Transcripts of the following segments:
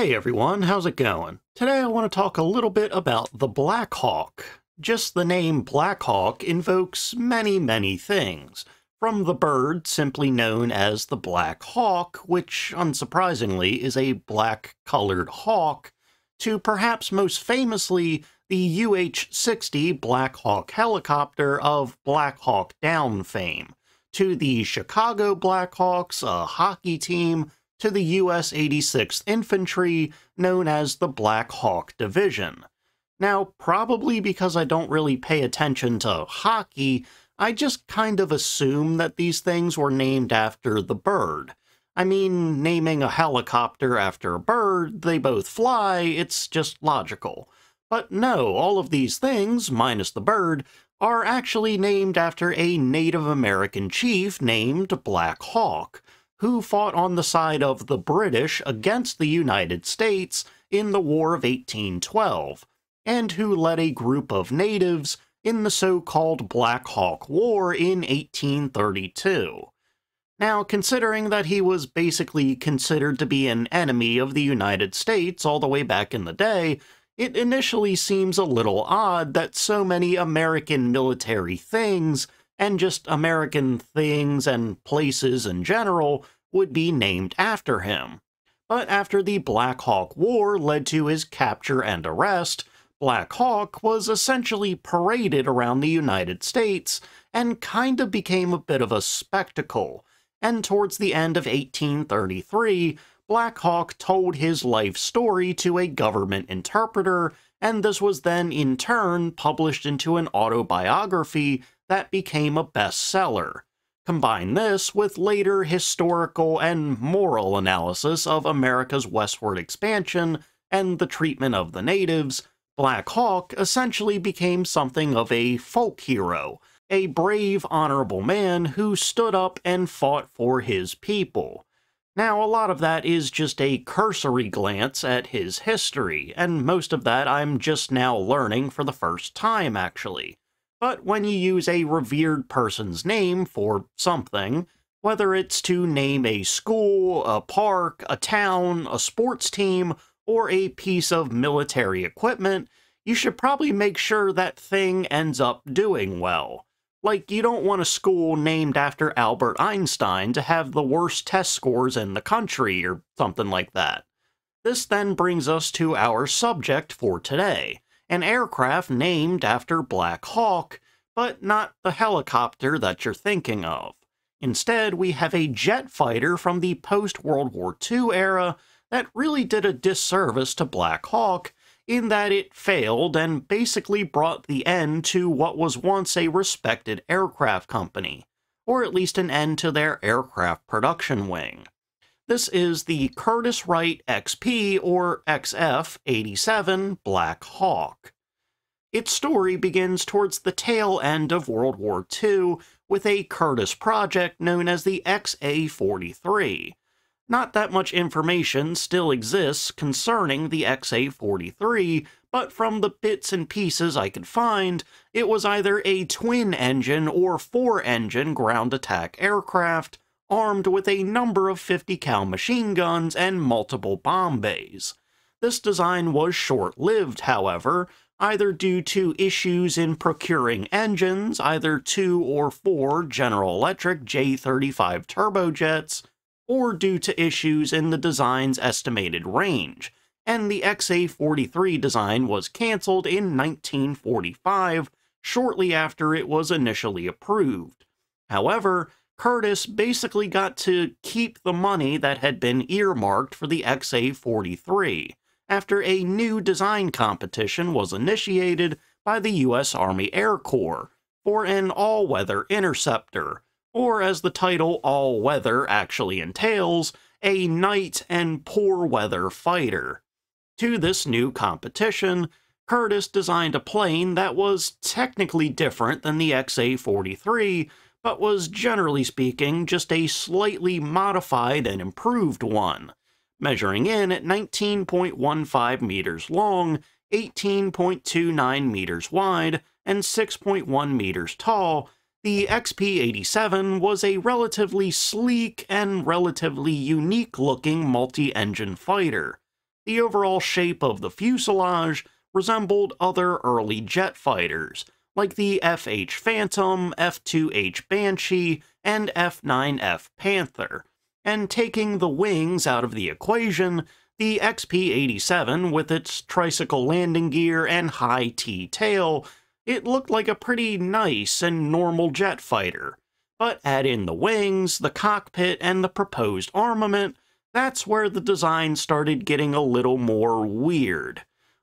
Hey everyone, how's it going? Today I want to talk a little bit about the Black Hawk. Just the name Black Hawk invokes many, many things. From the bird simply known as the Black Hawk, which unsurprisingly is a black-colored hawk, to perhaps most famously the UH-60 Black Hawk helicopter of Black Hawk Down fame, to the Chicago Blackhawks, a hockey team, to the U.S. 86th Infantry, known as the Black Hawk Division. Now, probably because I don't really pay attention to hockey, I just kind of assume that these things were named after the bird. I mean, naming a helicopter after a bird, they both fly, it's just logical. But no, all of these things, minus the bird, are actually named after a Native American chief named Black Hawk, who fought on the side of the British against the United States in the War of 1812, and who led a group of natives in the so-called Black Hawk War in 1832. Now, considering that he was basically considered to be an enemy of the United States all the way back in the day, it initially seems a little odd that so many American military things and just American things and places in general would be named after him. But after the Black Hawk War led to his capture and arrest, Black Hawk was essentially paraded around the United States and kinda became a bit of a spectacle, and towards the end of 1833, Black Hawk told his life story to a government interpreter, and this was then in turn published into an autobiography that became a bestseller. Combine this with later historical and moral analysis of America's westward expansion and the treatment of the natives, Black Hawk essentially became something of a folk hero, a brave, honorable man who stood up and fought for his people. Now, a lot of that is just a cursory glance at his history, and most of that I'm just now learning for the first time, actually. But when you use a revered person's name for something, whether it's to name a school, a park, a town, a sports team, or a piece of military equipment, you should probably make sure that thing ends up doing well. Like, you don't want a school named after Albert Einstein to have the worst test scores in the country, or something like that. This then brings us to our subject for today an aircraft named after Black Hawk, but not the helicopter that you're thinking of. Instead, we have a jet fighter from the post-World War II era that really did a disservice to Black Hawk in that it failed and basically brought the end to what was once a respected aircraft company, or at least an end to their aircraft production wing. This is the Curtiss Wright XP or XF-87 Black Hawk. Its story begins towards the tail end of World War II with a Curtiss project known as the XA-43. Not that much information still exists concerning the XA-43, but from the bits and pieces I could find, it was either a twin-engine or four-engine ground attack aircraft, armed with a number of 50 cal machine guns and multiple bomb bays. This design was short-lived, however, either due to issues in procuring engines, either two or four General Electric J35 turbojets, or due to issues in the design's estimated range, and the XA-43 design was cancelled in 1945, shortly after it was initially approved. However, Curtiss basically got to keep the money that had been earmarked for the XA-43 after a new design competition was initiated by the U.S. Army Air Corps for an all-weather interceptor, or as the title all-weather actually entails, a night and poor weather fighter. To this new competition, Curtiss designed a plane that was technically different than the XA-43, but was generally speaking just a slightly modified and improved one, measuring in at 19.15 meters long, 18.29 meters wide, and 6.1 meters tall, the XP-87 was a relatively sleek and relatively unique-looking multi-engine fighter, the overall shape of the fuselage resembled other early jet fighters, like the FH Phantom, F2H Banshee, and F9F Panther. And taking the wings out of the equation, the XP-87, with its tricycle landing gear and high T tail, it looked like a pretty nice and normal jet fighter. But add in the wings, the cockpit, and the proposed armament, that's where the design started getting a little more weird.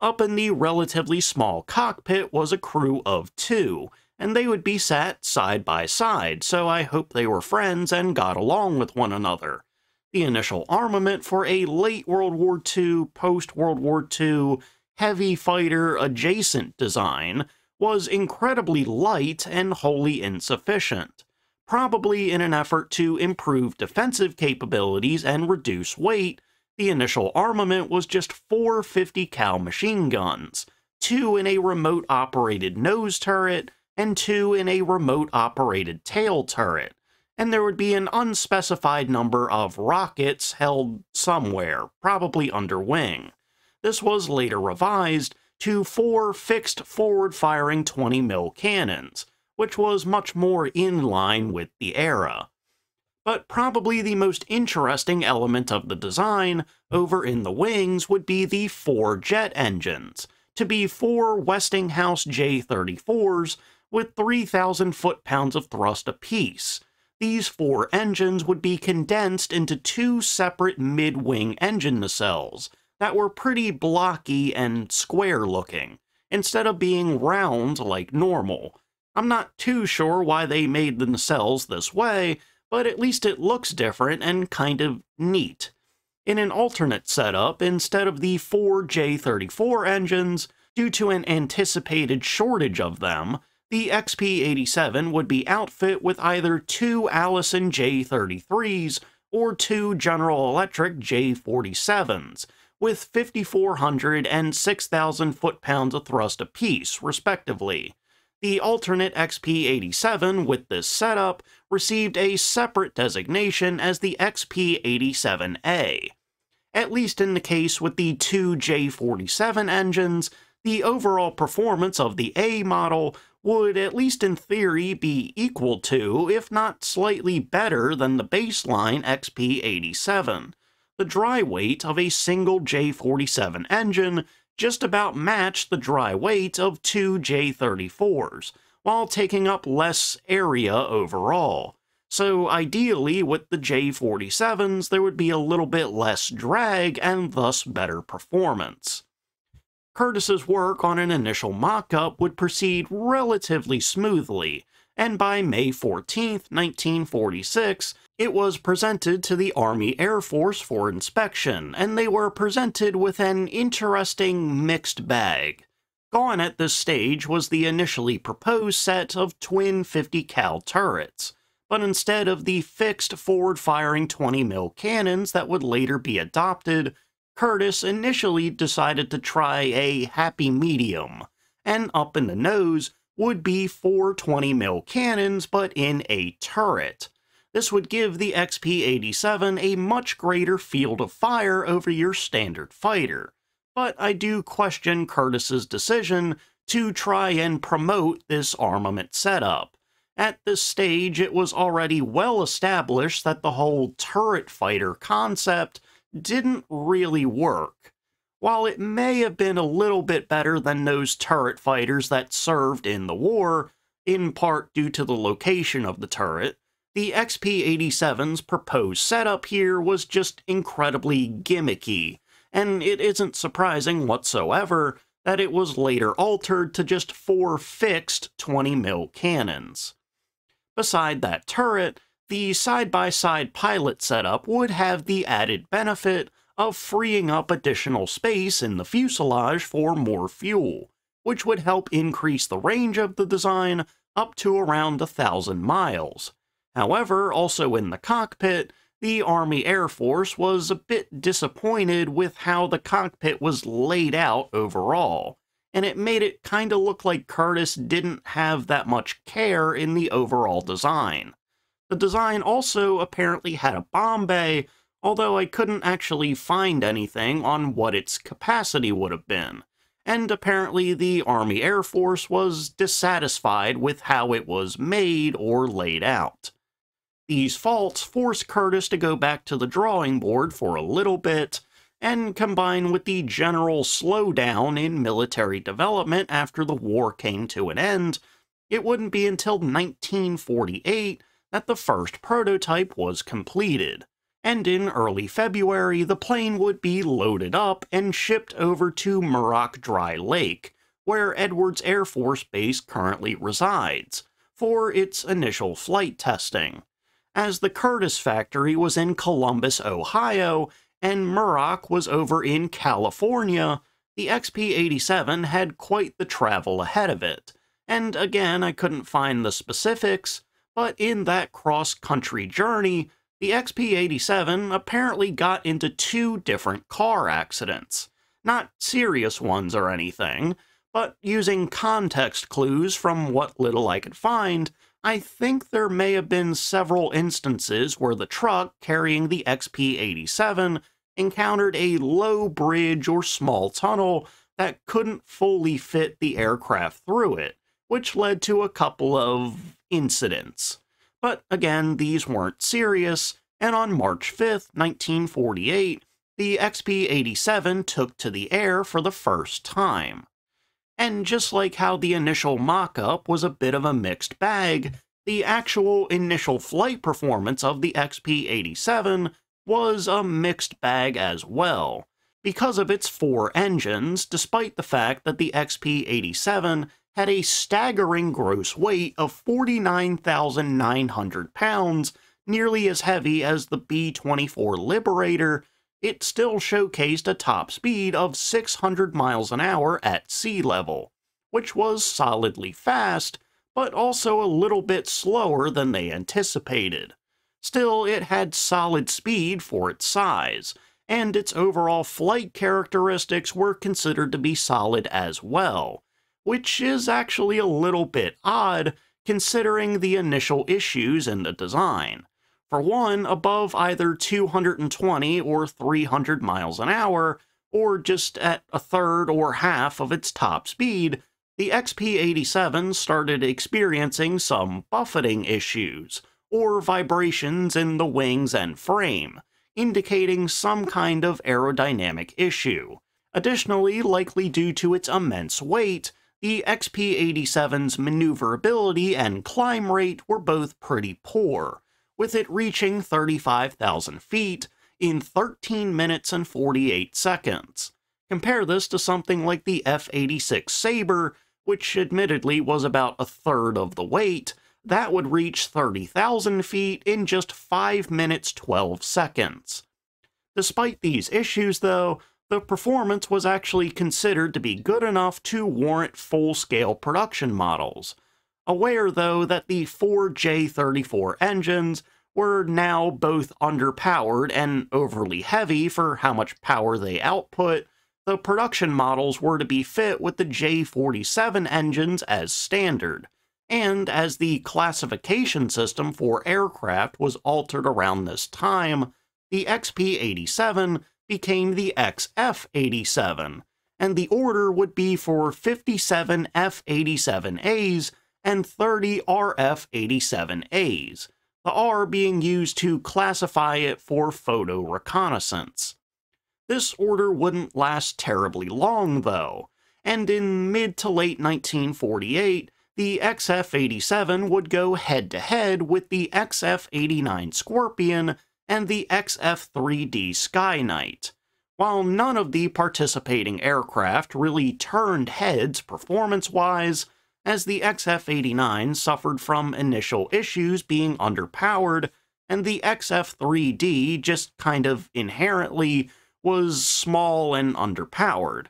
Up in the relatively small cockpit was a crew of two, and they would be sat side by side, so I hope they were friends and got along with one another. The initial armament for a late World War II, post World War II, heavy fighter adjacent design was incredibly light and wholly insufficient, probably in an effort to improve defensive capabilities and reduce weight the initial armament was just four 50 cal machine guns, two in a remote operated nose turret, and two in a remote operated tail turret, and there would be an unspecified number of rockets held somewhere, probably under wing. This was later revised to four fixed forward firing 20 mil cannons, which was much more in line with the era but probably the most interesting element of the design over in the wings would be the four jet engines, to be four Westinghouse J-34s with 3,000 foot-pounds of thrust apiece. These four engines would be condensed into two separate mid-wing engine nacelles that were pretty blocky and square-looking, instead of being round like normal. I'm not too sure why they made the nacelles this way, but at least it looks different and kind of neat. In an alternate setup, instead of the four J34 engines, due to an anticipated shortage of them, the XP-87 would be outfit with either two Allison J33s or two General Electric J47s, with 5,400 and 6,000 foot-pounds of thrust apiece, respectively. The alternate XP-87 with this setup received a separate designation as the XP-87A. At least in the case with the two J47 engines, the overall performance of the A model would, at least in theory, be equal to, if not slightly better than the baseline XP-87. The dry weight of a single J47 engine just about matched the dry weight of two J34s, while taking up less area overall. So ideally, with the J47s, there would be a little bit less drag and thus better performance. Curtiss's work on an initial mock-up would proceed relatively smoothly, and by May 14, 1946, it was presented to the Army Air Force for inspection, and they were presented with an interesting mixed bag. Gone at this stage was the initially proposed set of twin 50 cal turrets, but instead of the fixed forward-firing 20 mil cannons that would later be adopted, Curtiss initially decided to try a happy medium, and up in the nose would be four 20 mil cannons but in a turret, this would give the XP-87 a much greater field of fire over your standard fighter, but I do question Curtiss's decision to try and promote this armament setup. At this stage, it was already well established that the whole turret fighter concept didn't really work. While it may have been a little bit better than those turret fighters that served in the war, in part due to the location of the turret, the XP-87's proposed setup here was just incredibly gimmicky, and it isn't surprising whatsoever that it was later altered to just four fixed 20mm cannons. Beside that turret, the side-by-side -side pilot setup would have the added benefit of freeing up additional space in the fuselage for more fuel, which would help increase the range of the design up to around a thousand miles, However, also in the cockpit, the Army Air Force was a bit disappointed with how the cockpit was laid out overall, and it made it kinda look like Curtiss didn't have that much care in the overall design. The design also apparently had a bomb bay, although I couldn't actually find anything on what its capacity would have been. And apparently the Army Air Force was dissatisfied with how it was made or laid out. These faults forced Curtiss to go back to the drawing board for a little bit, and combined with the general slowdown in military development after the war came to an end, it wouldn't be until 1948 that the first prototype was completed, and in early February the plane would be loaded up and shipped over to Muroc Dry Lake, where Edwards Air Force Base currently resides, for its initial flight testing as the Curtiss factory was in Columbus, Ohio, and Muroc was over in California, the XP-87 had quite the travel ahead of it. And again, I couldn't find the specifics, but in that cross-country journey, the XP-87 apparently got into two different car accidents. Not serious ones or anything, but using context clues from what little I could find, I think there may have been several instances where the truck carrying the XP-87 encountered a low bridge or small tunnel that couldn't fully fit the aircraft through it, which led to a couple of incidents. But again, these weren't serious, and on March 5, 1948, the XP-87 took to the air for the first time. And just like how the initial mock-up was a bit of a mixed bag, the actual initial flight performance of the XP-87 was a mixed bag as well, because of its four engines, despite the fact that the XP-87 had a staggering gross weight of 49,900 pounds, nearly as heavy as the B-24 Liberator, it still showcased a top speed of 600 miles an hour at sea level, which was solidly fast, but also a little bit slower than they anticipated. Still, it had solid speed for its size, and its overall flight characteristics were considered to be solid as well, which is actually a little bit odd considering the initial issues in the design. For one, above either 220 or 300 miles an hour, or just at a third or half of its top speed, the XP-87 started experiencing some buffeting issues, or vibrations in the wings and frame, indicating some kind of aerodynamic issue. Additionally, likely due to its immense weight, the XP-87's maneuverability and climb rate were both pretty poor, with it reaching 35,000 feet in 13 minutes and 48 seconds. Compare this to something like the F-86 Sabre, which admittedly was about a third of the weight, that would reach 30,000 feet in just 5 minutes 12 seconds. Despite these issues, though, the performance was actually considered to be good enough to warrant full-scale production models. Aware though that the four J34 engines were now both underpowered and overly heavy for how much power they output, the production models were to be fit with the J47 engines as standard, and as the classification system for aircraft was altered around this time, the XP-87 became the XF-87, and the order would be for 57 F-87As and 30 RF-87As, the R being used to classify it for photo reconnaissance. This order wouldn't last terribly long, though, and in mid to late 1948, the XF-87 would go head-to-head -head with the XF-89 Scorpion and the XF-3D Skyknight. While none of the participating aircraft really turned heads performance-wise, as the XF-89 suffered from initial issues being underpowered, and the XF-3D just kind of inherently was small and underpowered.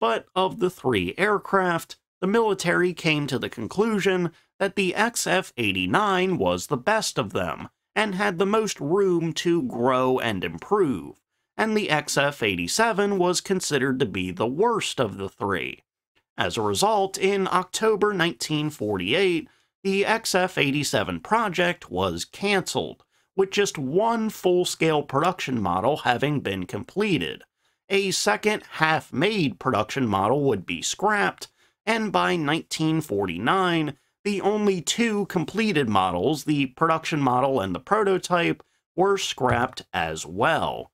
But of the three aircraft, the military came to the conclusion that the XF-89 was the best of them, and had the most room to grow and improve, and the XF-87 was considered to be the worst of the three. As a result, in October 1948, the XF-87 project was cancelled, with just one full-scale production model having been completed. A second half-made production model would be scrapped, and by 1949, the only two completed models, the production model and the prototype, were scrapped as well.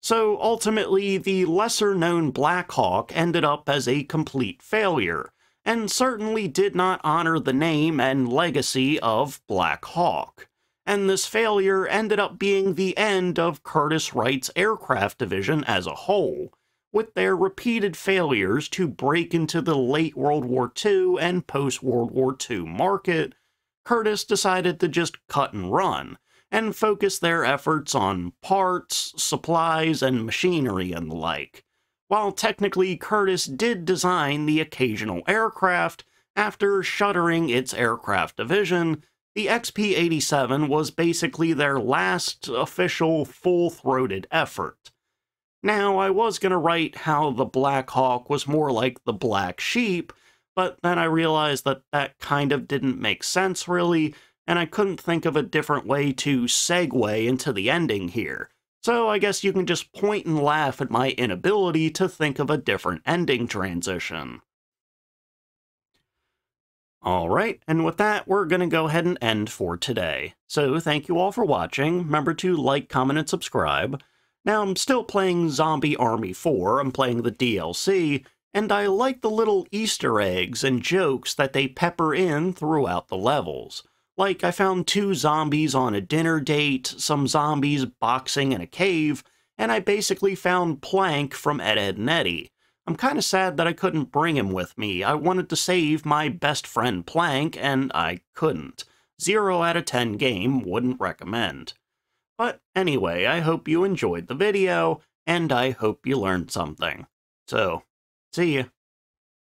So ultimately, the lesser known Black Hawk ended up as a complete failure, and certainly did not honor the name and legacy of Black Hawk. And this failure ended up being the end of Curtiss-Wright's aircraft division as a whole, with their repeated failures to break into the late World War II and post-World War II market, Curtiss decided to just cut and run, and focus their efforts on parts, supplies, and machinery and the like. While technically Curtiss did design the occasional aircraft, after shuttering its aircraft division, the XP-87 was basically their last official full-throated effort. Now, I was going to write how the Black Hawk was more like the Black Sheep, but then I realized that that kind of didn't make sense really, and I couldn't think of a different way to segue into the ending here. So I guess you can just point and laugh at my inability to think of a different ending transition. Alright, and with that, we're going to go ahead and end for today. So thank you all for watching, remember to like, comment, and subscribe. Now, I'm still playing Zombie Army 4, I'm playing the DLC, and I like the little Easter eggs and jokes that they pepper in throughout the levels. Like, I found two zombies on a dinner date, some zombies boxing in a cave, and I basically found Plank from Ed, Edd n Eddy. I'm kinda sad that I couldn't bring him with me. I wanted to save my best friend Plank, and I couldn't. 0 out of 10 game, wouldn't recommend. But anyway, I hope you enjoyed the video, and I hope you learned something. So, see ya.